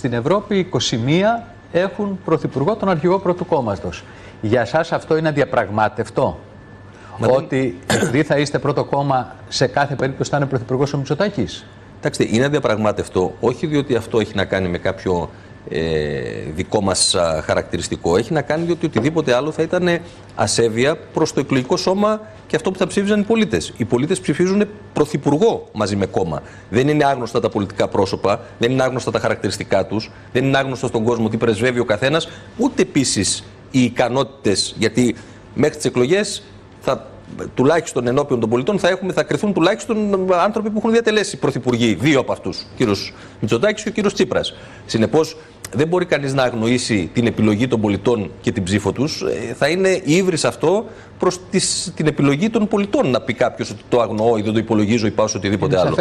Στην Ευρώπη 21 έχουν πρωθυπουργό τον αρχηγό πρώτου κόμματο. Για εσά αυτό είναι αδιαπραγμάτευτο; ότι επειδή θα είστε πρώτο κόμμα, σε κάθε περίπτωση θα είναι πρωθυπουργός ο Μητσοτάκης; Κοιτάξτε, είναι αδιαπραγμάτευτο όχι διότι αυτό έχει να κάνει με κάποιο ε, δικό μας χαρακτηριστικό. Έχει να κάνει διότι οτιδήποτε άλλο θα ήταν ασέβεια προς το εκλογικό σώμα και αυτό που θα ψήφιζαν οι πολίτες. Οι πολίτες ψηφίζουν πρωθυπουργό μαζί με κόμμα. Δεν είναι άγνωστα τα πολιτικά πρόσωπα, δεν είναι άγνωστα τα χαρακτηριστικά τους, δεν είναι άγνωστο στον κόσμο τι πρεσβεύει ο καθένας, ούτε επίσης οι ικανότητες. Γιατί μέχρι τις εκλογές θα τουλάχιστον ενώπιον των πολιτών θα, έχουμε, θα κρυθούν τουλάχιστον άνθρωποι που έχουν διατελέσει πρωθυπουργοί. Δύο από αυτούς, ο κύριος Μητσοτάκης και ο κύριος Τσίπρας. Συνεπώς, δεν μπορεί κανείς να αγνοήσει την επιλογή των πολιτών και την ψήφο τους. Ε, θα είναι ύβρις αυτό προς την επιλογή των πολιτών να πει κάποιος ότι το αγνοώ ή δεν το υπολογίζω ή πάω σε οτιδήποτε άλλο.